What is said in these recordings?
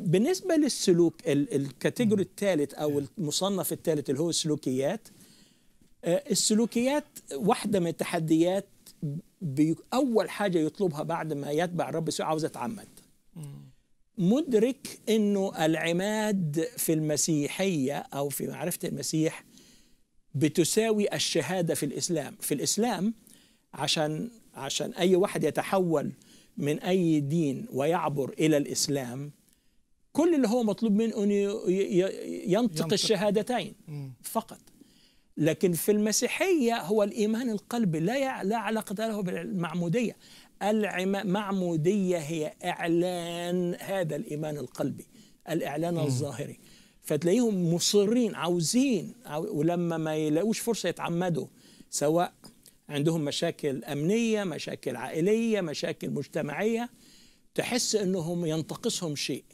بالنسبة للسلوك ال- الكاتيجوري الثالث أو المصنف الثالث اللي هو السلوكيات آه، السلوكيات واحدة من التحديات أول حاجة يطلبها بعد ما يتبع الرب يسوع عاوز يتعمد. مدرك إنه العماد في المسيحية أو في معرفة المسيح بتساوي الشهادة في الإسلام. في الإسلام عشان عشان أي واحد يتحول من أي دين ويعبر إلى الإسلام كل اللي هو مطلوب منه ي- ينطق. الشهادتين. فقط لكن في المسيحية هو الإيمان القلبي لا لا علاقة له بالمعمودية المعمودية هي إعلان هذا الإيمان القلبي الإعلان الظاهري فتلاقيهم مصرين عاوزين عاو- ولما ما يلاقوش فرصة يتعمدوا سواء عندهم مشاكل أمنية مشاكل عائلية مشاكل مجتمعية تحس أنهم ينتقصهم شيء.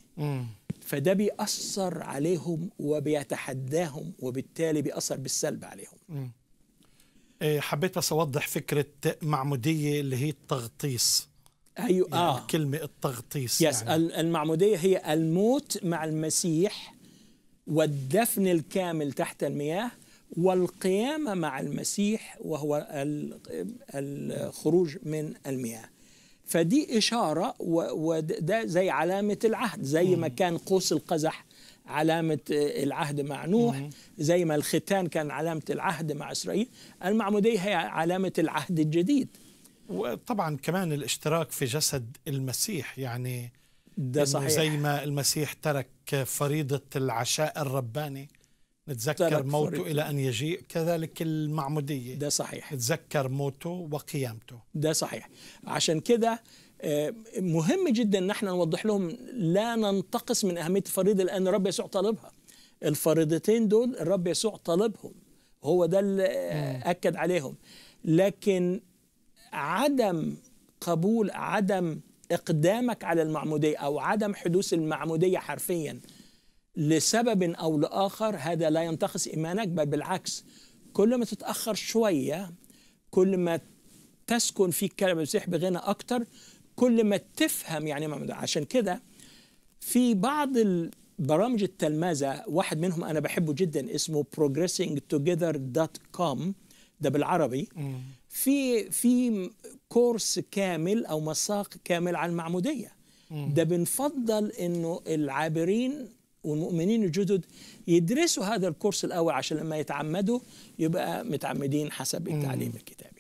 فده بيأثر عليهم وبيتحداهم وبالتالي بيأثر بالسلب عليهم. إيه، حبيت بس أوضح فكرة معمودية اللي هي التغطيس. أيوة يعني آه. كلمة التغطيس يس يعني. ال- المعمودية هي الموت مع المسيح والدفن الكامل تحت المياه والقيامة مع المسيح وهو ال- الخروج من المياه. فدي إشارة وده زي علامة العهد زي ما كان قوس القزح علامة العهد مع نوح زي ما الختان كان علامة العهد مع إسرائيل. المعمودية هي علامة العهد الجديد. وطبعا كمان الاشتراك في جسد المسيح يعني ده صحيح. زي ما المسيح ترك فريضة العشاء الرباني. نتذكر موته. إلى أن يجيء كذلك المعمودية. ده صحيح. نتذكر موته وقيامته. ده صحيح. عشان كده آه، مهم جدا إن إحنا نوضح لهم لا ننتقص من أهمية الفريضه لأن الرب يسوع طالبها. الفريضتين دول الرب يسوع طالبهم. هو ده اللي أكد عليهم. لكن عدم قبول عدم إقدامك على المعمودية أو عدم حدوث المعمودية حرفيا لسبب أو لآخر هذا لا ينتقص إيمانك بل بالعكس كل ما تتأخر شوية كل ما تسكن فيك كلمة المسيح بغنى أكتر كل ما تفهم يعني عشان كده في بعض برامج التلمذة واحد منهم أنا بحبه جدا اسمه progressingtogether.com ده بالعربي. في في كورس كامل أو مساق كامل عن المعمودية. ده بنفضل إنه العابرين والمؤمنين الجدد يدرسوا هذا الكورس الأول عشان لما يتعمدوا يبقى متعمدين حسب التعليم الكتابي